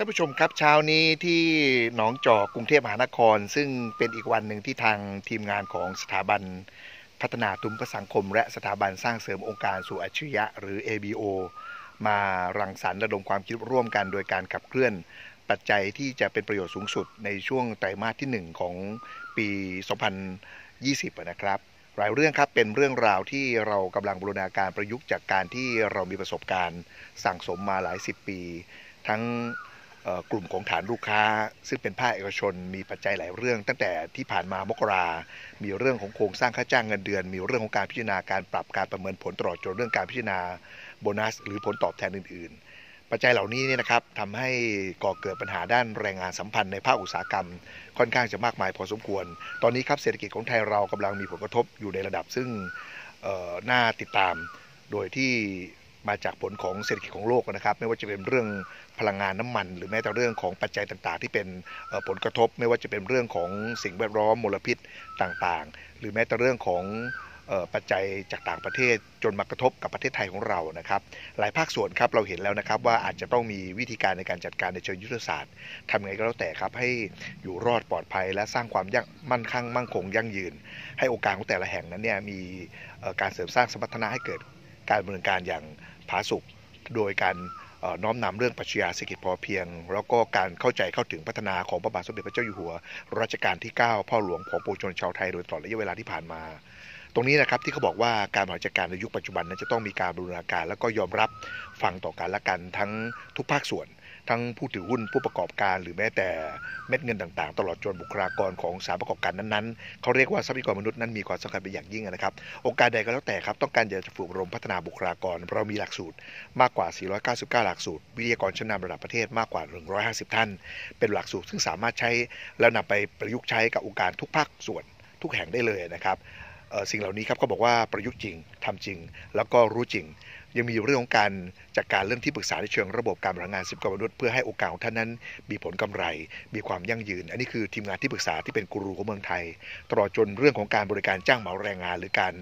ท่านผู้ชมครับเช้านี้ที่หนองจอกกรุงเทพมหานคร ซึ่งเป็นอีกวันหนึ่งที่ทางทีมงานของสถาบันพัฒนาทุนประสังคม และสถาบันสร้างเสริมองค์การสู่อัจฉริยะหรือ ABO มารังสรรค์ระดมความคิดร่วมกันโดยการขับเคลื่อนปัจจัยที่จะเป็นประโยชน์สูงสุดในช่วงไตรมาสที่ 1 ของปี 2020 นะครับหลายเรื่องครับเป็นเรื่องราวที่เรากำลังบูรณาการประยุกต์จากการที่เรามีประสบการณ์ สั่งสมมาหลายสิบปี ทั้ง กลุ่มของฐานลูกค้า ซึ่งเป็นภาคเอกชนมีปัจจัยหลายเรื่อง ตั้งแต่ที่ผ่านมามกรา มีเรื่องของโครงสร้างค่าจ้างเงินเดือน มีเรื่องของการพิจารณาการปรับการประเมินผลตลอดจนเรื่องการพิจารณาโบนัส หรือผลตอบแทนอื่น ๆ ปัจจัยเหล่านี้เนี่ยนะครับทำให้ก่อเกิดปัญหาด้านแรงงานสัมพันธ์ในภาคอุตสาหกรรม ค่อนข้างจะมากมายพอสมควร ตอนนี้ครับเศรษฐกิจของไทยเรากำลังมีผลกระทบอยู่ในระดับซึ่งน่าติดตาม โดยที่ มาจากผลของเศรษฐกิจของโลกนะครับ ไม่ว่าจะเป็นเรื่องพลังงานน้ำมัน หรือแม้แต่เรื่องของปัจจัยต่างๆ ที่เป็นผลกระทบ ไม่ว่าจะเป็นเรื่องของสิ่งแวดล้อมมลพิษต่างๆ หรือแม้แต่เรื่องของปัจจัยจากต่างประเทศจนมากระทบกับประเทศไทยของเรานะครับ หลายภาคส่วนครับเราเห็นแล้วนะครับว่าอาจจะต้องมีวิธีการในการจัดการในเชิงยุทธศาสตร์ทำไงก็แล้วแต่ครับให้อยู่รอดปลอดภัย และสร้างความยั่งมั่นคงมั่งคงยั่งยืน ให้โอกาสของแต่ละแห่งนั้นเนี่ยมีการเสริมสร้างสมรรถนะให้เกิด การดำเนินการอย่างผาสุกโดยการน้อมนำเรื่องปรัชญาเศรษฐกิจพอเพียง แล้วก็การเข้าใจเข้าถึงพัฒนาของพระบาทสมเด็จพระเจ้าอยู่หัวรัชกาลที่ 9 พ่อหลวงของปวงชนชาวไทยโดยตลอดระยะเวลาที่ผ่านมา ตรงนี้นะครับที่เขาบอกว่าการบริหารจัดการในยุคปัจจุบันนั้นจะต้องมีการบูรณาการ แล้วก็ยอมรับฟังต่อกันและกันทั้งทุกภาคส่วน ทั้งผู้ถือหุ้นผู้ประกอบการหรือแม้แต่เม็ดเงินต่างๆ ตลอดจนบุคลากรของสถานประกอบการนั้นๆเขาเรียกว่าทรัพยากรมนุษย์นั้นมีความสำคัญเป็นอย่างยิ่งนะครับ องค์การใดก็แล้วแต่ครับต้องการจะฝึกอบรมพัฒนาบุคลากร เรามีหลักสูตรมากกว่า 499 หลักสูตร วิทยากรชั้นนำระดับประเทศมากกว่า 150 ท่าน เป็นหลักสูตรซึ่งสามารถใช้แล้วนำไปประยุกต์ใช้กับองค์การทุกภาคส่วนทุกแห่งได้เลยนะครับสิ่งเหล่านี้ครับเขาบอกว่าประยุกต์จริงทำจริง แล้วก็รู้จริง ยังมีเรื่องของการจัดกการเรื่องที่ปรึกษาในเชิงระบบการบริหารงานสิบกว่มนุษย์เพื่อให้โอกาสของท่านนั้นมีผลกำไร มีความยั่งยืน อันนี้คือทีมงานที่ปรึกษาที่เป็นกูรูของเมืองไทย ตลอดจนเรื่องของการบริการจ้างเหมาแรงงาน หรือการ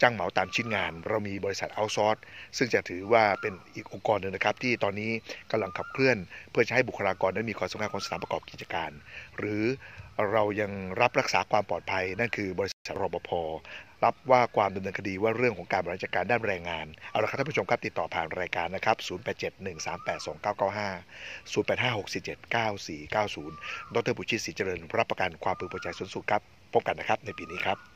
จ้างเหมาตามชิ้นงาน เรามีบริษัทเอาซอร์สซึ่งจะถือว่าเป็นอีกองค์กรหนึ่งนะครับ ที่ตอนนี้กำลังขับเคลื่อน เพื่อจะให้บุคลากรนั้นมีความสำคัญของสถานประกอบกิจการ หรือ เรายังรับรักษาความปลอดภัย นั่นคือบริษัทรปภรับว่าความดำเนินคดีว่าเรื่องของการบริหารจัดการด้านแรงงาน เอาละครับท่านผู้ชมครับติดต่อผ่านรายการนะครับ 0871382995 0856479490 ดรบุชิตศรีเจริญ รับประกันความพึงพอใจสูงสุดครับ พบกันนะครับในปีนี้ครับ